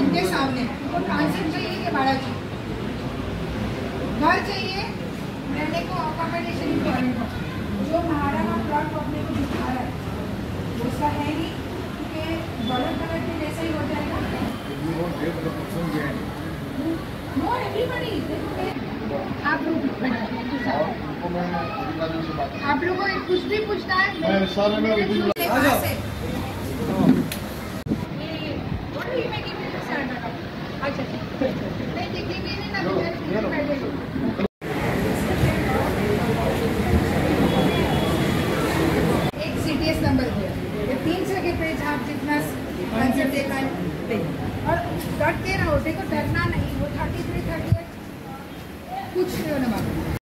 उनके सामने। उनको ट्रांसिट चाहिए कि भाड़ा चाहिए घर चाहिए रहने को अकोमोडेशन जो महाराणा प्लॉट अपने को दिखा रहा है उसका है नहीं क्योंकि डॉलर कलर के जैसा ही हो जाएगा। एवरीबडी आप लोग आप लोगों को कुछ भी पूछना है अच्छा नहीं देखिए मेरे ना बैठे और डरते रहो देखो डरना नहीं, वो थर्टी थ्री थर्टी एट कुछ नहीं होने वाला।